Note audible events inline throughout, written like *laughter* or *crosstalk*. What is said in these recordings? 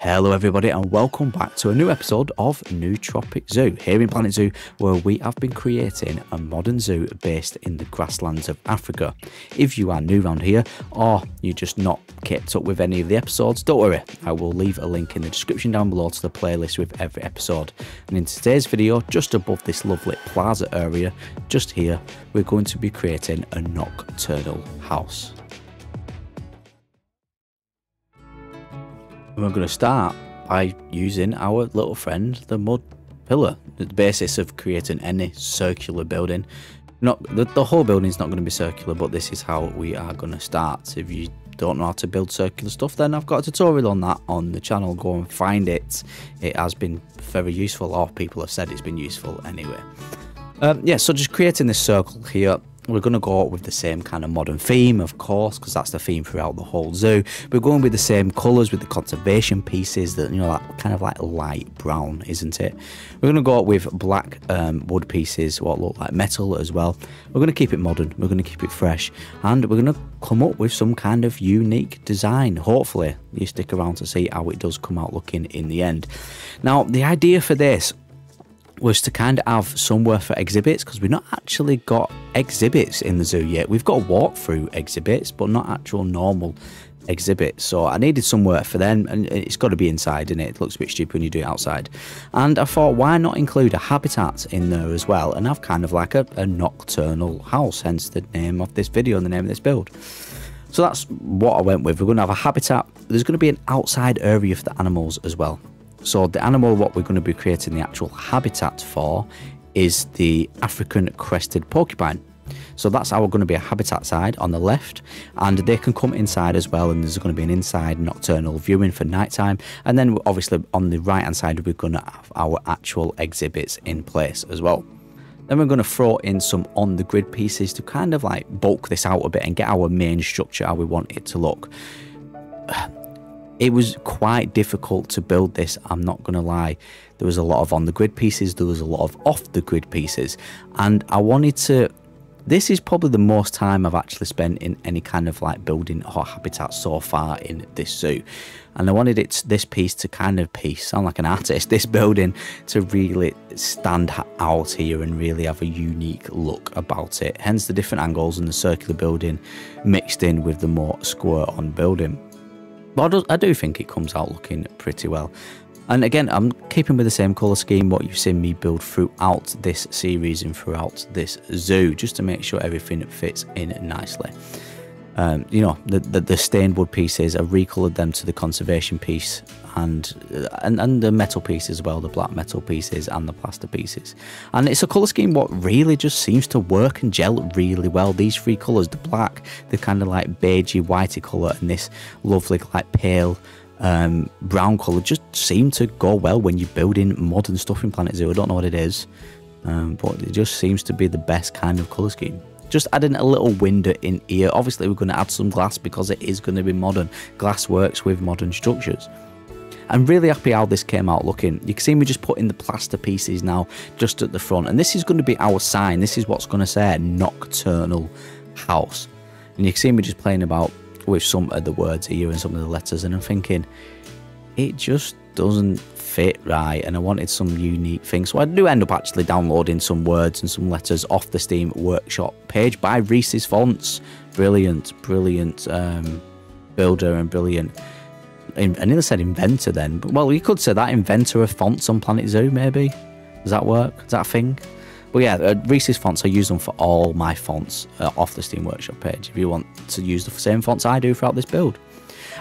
Hello, everybody, and welcome back to a new episode of Newtropic Zoo here in Planet Zoo, where we have been creating a modern zoo based in the grasslands of Africa. If you are new around here or you're just not kept up with any of the episodes, don't worry, I will leave a link in the description down below to the playlist with every episode. And in today's video, just above this lovely plaza area, just here, we're going to be creating a nocturnal house. And we're going to start by using our little friend, the mud pillar, the basis of creating any circular building. Not the, the whole building is not going to be circular, but this is how we are going to start. If you don't know how to build circular stuff, then I've got a tutorial on that on the channel. Go and find it. It has been very useful, or people have said it's been useful anyway. Um, yeah, so just creating this circle here we're going to go with the same kind of modern theme, of course, because that's the theme throughout the whole zoo. We're going with the same colours with the conservation pieces, that you know, that kind of like light brown, isn't it? We're going to go with black um, wood pieces, what look like metal as well. We're going to keep it modern. We're going to keep it fresh, and we're going to come up with some kind of unique design. Hopefully, you stick around to see how it does come out looking in the end. Now, the idea for this was to kind of have somewhere for exhibits because we've not actually got exhibits in the zoo yet. We've got walkthrough exhibits, but not actual normal exhibits. So I needed somewhere for them, and it's got to be inside, and it? it looks a bit stupid when you do it outside. And I thought, why not include a habitat in there as well, and have kind of like a, a nocturnal house, hence the name of this video and the name of this build. So that's what I went with. We're going to have a habitat. There's going to be an outside area for the animals as well. So the animal what we're going to be creating the actual habitat for is the African crested porcupine. So that's our going to be a habitat side on the left, and they can come inside as well. And there's going to be an inside nocturnal viewing for nighttime, and then obviously on the right hand side we're going to have our actual exhibits in place as well. Then we're going to throw in some on the grid pieces to kind of like bulk this out a bit and get our main structure how we want it to look *sighs* it was quite difficult to build this i'm not going to lie there was a lot of on the grid pieces there was a lot of off the grid pieces and i wanted to this is probably the most time i've actually spent in any kind of like building or habitat so far in this zoo. And i wanted it this piece to kind of piece sound like an artist *laughs* this building to really stand out here and really have a unique look about it. Hence the different angles and the circular building mixed in with the more square on building. But I do, I do think it comes out looking pretty well. And again, I'm keeping with the same colour scheme what you've seen me build throughout this series and throughout this zoo, just to make sure everything fits in nicely um, you know, the, the, the stained wood pieces, I recoloured them to the conservation piece and, and and the metal pieces as well, the black metal pieces and the plaster pieces. And it's a colour scheme what really just seems to work and gel really well. These three colours, the black, the kind of like beigey whitey colour and this lovely like pale um, brown colour just seem to go well when you're building modern stuff in Planet Zoo. I don't know what it is, um, but it just seems to be the best kind of colour scheme just adding a little window in here obviously we're going to add some glass because it is going to be modern glass works with modern structures I'm really happy how this came out looking. You can see me just putting the plaster pieces now just at the front. And this is going to be our sign. This is what's going to say nocturnal house. And you can see me just playing about with some of the words here and some of the letters. And I'm thinking, it just doesn't fit right and I wanted some unique things. So I do end up actually downloading some words and some letters off the Steam Workshop page by Reese's Fonts. Brilliant, brilliant um, builder and brilliant. I nearly said inventor then, but well, you could say that inventor of fonts on Planet Zoo, maybe. Does that work? Is that a thing? But yeah, uh, Reese's fonts, I use them for all my fonts uh, off the Steam Workshop page if you want to use the same fonts I do throughout this build.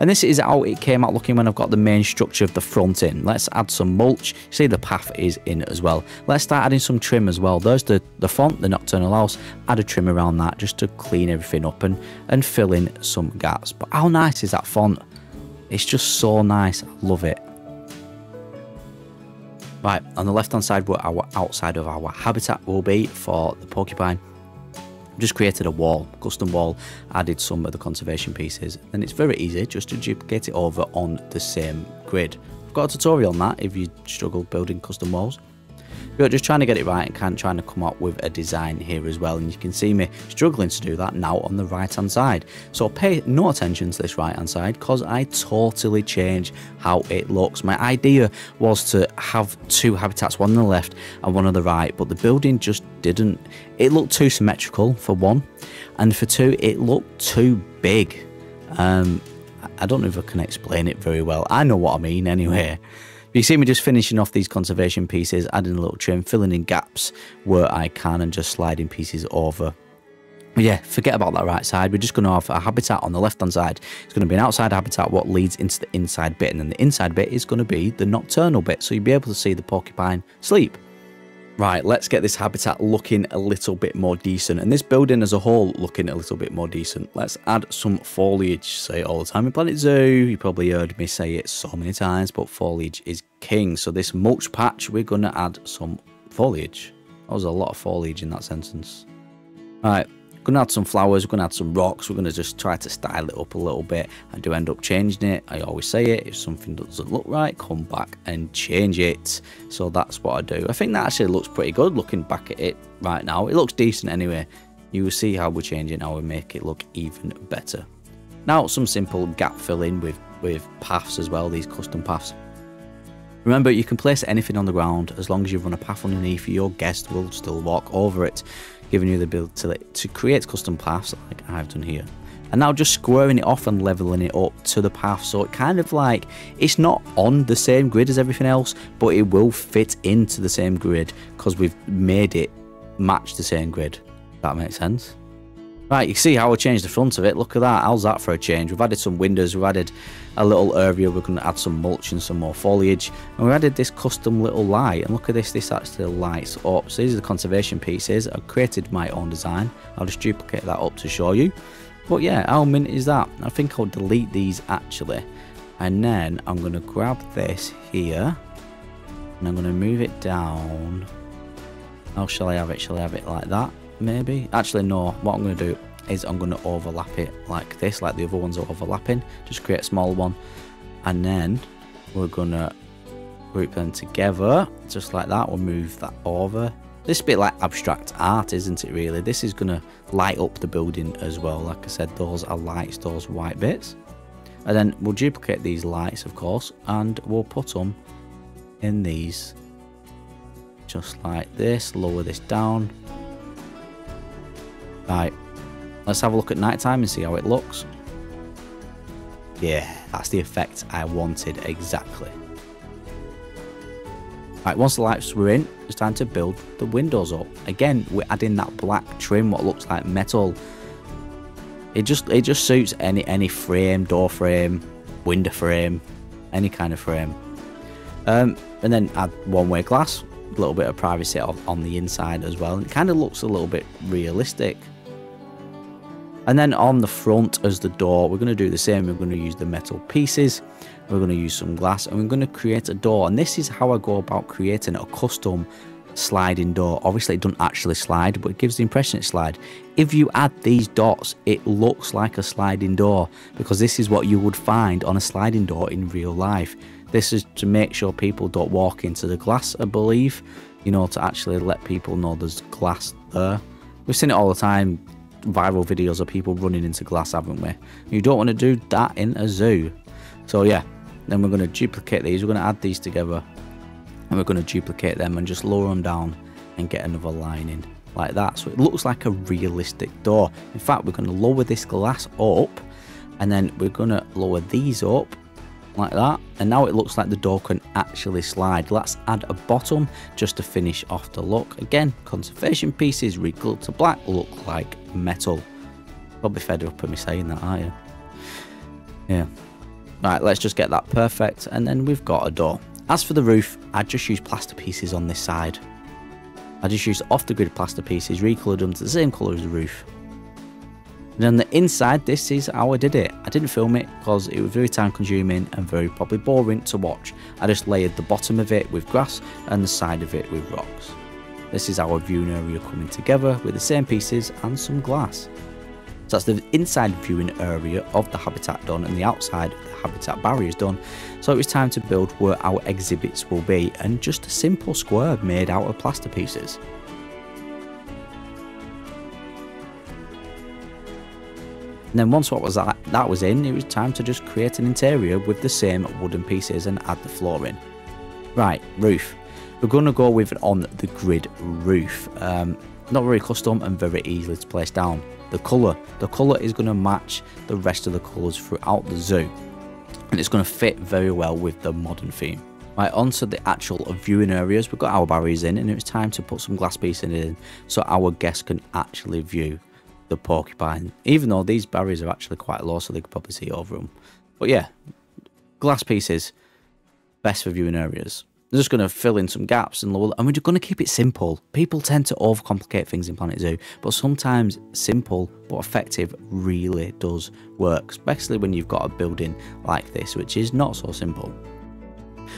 And this is how it came out looking when I've got the main structure of the front in. Let's add some mulch. See the path is in as well. Let's start adding some trim as well. There's the, the font, the Nocturnal House. Add a trim around that just to clean everything up and, and fill in some gaps. But how nice is that font? It's just so nice. I love it. Right, on the left hand side where our outside of our habitat will be for the porcupine just created a wall, custom wall, added some of the conservation pieces, and it's very easy just to duplicate it over on the same grid. I've got a tutorial on that if you struggle building custom walls. But just trying to get it right and kind of trying to come up with a design here as well. And you can see me struggling to do that now on the right hand side. So pay no attention to this right hand side because I totally changed how it looks. My idea was to have two habitats, one on the left and one on the right, but the building just didn't. It looked too symmetrical for one, and for two, it looked too big. Um, I don't know if I can explain it very well. I know what I mean anyway. You see me just finishing off these conservation pieces, adding a little trim, filling in gaps where I can and just sliding pieces over. But yeah, forget about that right side. We're just going to have a habitat on the left hand side. It's going to be an outside habitat what leads into the inside bit. And then the inside bit is going to be the nocturnal bit. So you'll be able to see the porcupine sleep. Right, let's get this habitat looking a little bit more decent. And this building as a whole looking a little bit more decent. Let's add some foliage. Say it all the time in Planet Zoo. You probably heard me say it so many times, but foliage is king. So this mulch patch, we're going to add some foliage. That was a lot of foliage in that sentence. Alright, Gonna add some flowers, we're gonna add some rocks, we're gonna just try to style it up a little bit. I do end up changing it, I always say it, if something doesn't look right, come back and change it. So that's what I do. I think that actually looks pretty good looking back at it right now. It looks decent anyway. You will see how we're changing how we make it look even better. Now some simple gap filling with, with paths as well, these custom paths. Remember, you can place anything on the ground as long as you run a path underneath, your guest will still walk over it giving you the ability to, to create custom paths like I've done here. And now just squaring it off and leveling it up to the path. So it kind of like it's not on the same grid as everything else but it will fit into the same grid because we've made it match the same grid. That makes sense Right, you see how I changed the front of it. Look at that. How's that for a change? We've added some windows. We've added a little area. We're going to add some mulch and some more foliage. And we've added this custom little light. And look at this. This actually lights up. So these are the conservation pieces. I've created my own design. I'll just duplicate that up to show you. But yeah, how mint is that? I think I'll delete these actually. And then I'm going to grab this here. And I'm going to move it down. How shall I have it? Shall I have it like that? Maybe. Actually, no. What I'm going to do is I'm going to overlap it like this, like the other ones are overlapping. Just create a small one. And then we're going to group them together, just like that. We'll move that over. This bit like abstract art, isn't it, really? This is going to light up the building as well. Like I said, those are lights, those white bits. And then we'll duplicate these lights, of course, and we'll put them in these. Just like this. Lower this down. Right, let's have a look at nighttime and see how it looks. Yeah, that's the effect I wanted exactly. Right, once the lights were in, it's time to build the windows up. Again, we're adding that black trim, what looks like metal. It just it just suits any any frame, door frame, window frame, any kind of frame. Um, and then add one-way glass, a little bit of privacy on the inside as well. It kind of looks a little bit realistic. And then on the front as the door, we're going to do the same. We're going to use the metal pieces. We're going to use some glass and we're going to create a door. And this is how I go about creating a custom sliding door. Obviously, it doesn't actually slide, but it gives the impression it slide. If you add these dots, it looks like a sliding door because this is what you would find on a sliding door in real life. This is to make sure people don't walk into the glass, I believe, you know, to actually let people know there's glass there. We've seen it all the time viral videos of people running into glass, haven't we? You don't want to do that in a zoo. So yeah, then we're going to duplicate these. We're going to add these together. And we're going to duplicate them and just lower them down and get another line in like that. So it looks like a realistic door. In fact, we're going to lower this glass up and then we're going to lower these up like that and now it looks like the door can actually slide let's add a bottom just to finish off the look again conservation pieces recolored to black look like metal probably fed up with me saying that aren't you yeah right let's just get that perfect and then we've got a door as for the roof i just used plaster pieces on this side i just used off the grid plaster pieces recolored them to the same color as the roof and on the inside, this is how I did it. I didn't film it because it was very time consuming and very probably boring to watch. I just layered the bottom of it with grass and the side of it with rocks. This is our viewing area coming together with the same pieces and some glass. So that's the inside viewing area of the habitat done and the outside of the habitat barriers done. So it was time to build where our exhibits will be and just a simple square made out of plaster pieces. And then once what was that, that was in, it was time to just create an interior with the same wooden pieces and add the flooring. Right, roof. We're going to go with an on the grid roof. Um, not very custom and very easily to place down. The colour. The colour is going to match the rest of the colours throughout the zoo. And it's going to fit very well with the modern theme. Right, onto the actual viewing areas. We've got our barriers in and it's time to put some glass pieces in so our guests can actually view the porcupine, even though these barriers are actually quite low, so they could probably see over them. But yeah, glass pieces, best for viewing areas. They're just going to fill in some gaps and lower, and we're just going to keep it simple. People tend to overcomplicate things in Planet Zoo, but sometimes simple but effective really does work, especially when you've got a building like this, which is not so simple.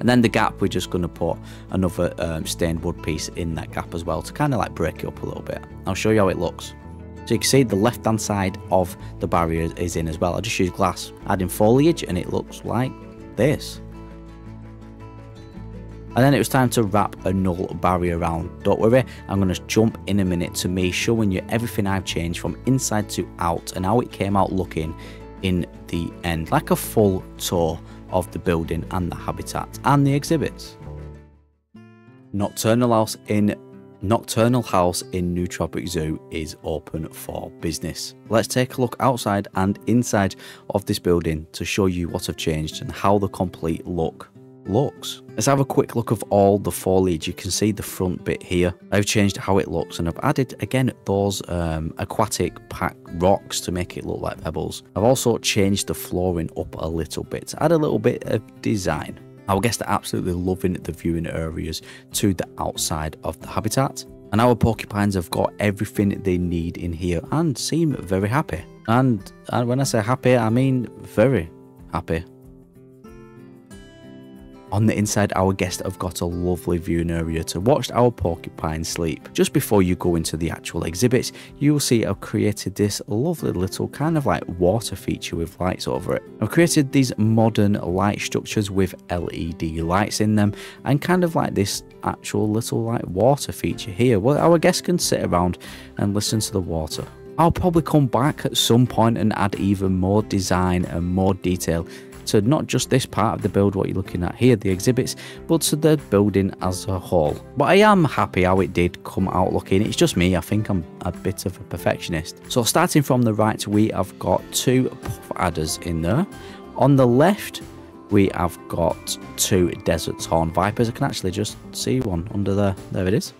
And then the gap, we're just going to put another um, stained wood piece in that gap as well to kind of like break it up a little bit. I'll show you how it looks. So you can see the left hand side of the barrier is in as well. I just use glass, adding foliage and it looks like this. And then it was time to wrap a null barrier around. Don't worry, I'm going to jump in a minute to me showing you everything I've changed from inside to out and how it came out looking in the end. Like a full tour of the building and the habitat and the exhibits. Nocturnal House in Nocturnal House in Newtropic Zoo is open for business. Let's take a look outside and inside of this building to show you what have changed and how the complete look looks. Let's have a quick look of all the foliage. You can see the front bit here. I've changed how it looks and I've added again those um, aquatic pack rocks to make it look like pebbles. I've also changed the flooring up a little bit to add a little bit of design. Our guests are absolutely loving the viewing areas to the outside of the habitat. And our porcupines have got everything they need in here and seem very happy. And, and when I say happy, I mean very happy. On the inside, our guests have got a lovely viewing area to watch our porcupine sleep. Just before you go into the actual exhibits, you will see I've created this lovely little kind of like water feature with lights over it. I've created these modern light structures with LED lights in them and kind of like this actual little like water feature here where our guests can sit around and listen to the water. I'll probably come back at some point and add even more design and more detail to not just this part of the build, what you're looking at here, the exhibits, but to the building as a whole. But I am happy how it did come out looking. It's just me, I think I'm a bit of a perfectionist. So starting from the right, we have got two puff adders in there. On the left, we have got two desert horn vipers. I can actually just see one under there. There it is.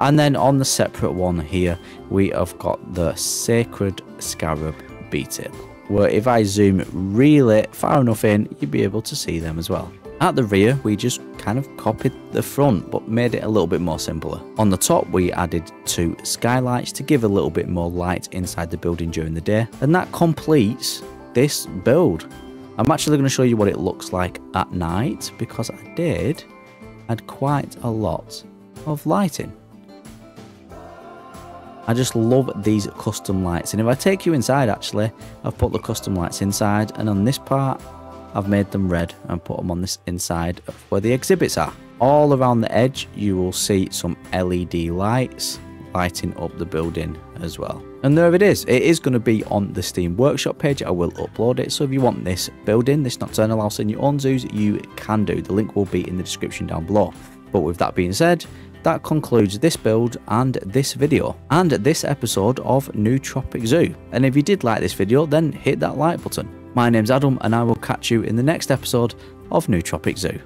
And then on the separate one here, we have got the sacred scarab beetle where if I zoom really far enough in, you'd be able to see them as well. At the rear, we just kind of copied the front, but made it a little bit more simpler. On the top, we added two skylights to give a little bit more light inside the building during the day, and that completes this build. I'm actually going to show you what it looks like at night, because I did add quite a lot of lighting. I just love these custom lights. And if I take you inside, actually, I've put the custom lights inside. And on this part, I've made them red and put them on this inside of where the exhibits are. All around the edge, you will see some LED lights lighting up the building as well. And there it is. It is going to be on the Steam Workshop page. I will upload it. So if you want this building, this nocturnal house in your own zoos, you can do. The link will be in the description down below. But with that being said, that concludes this build and this video and this episode of Newtropic Zoo. And if you did like this video, then hit that like button. My name's Adam and I will catch you in the next episode of Newtropic Zoo.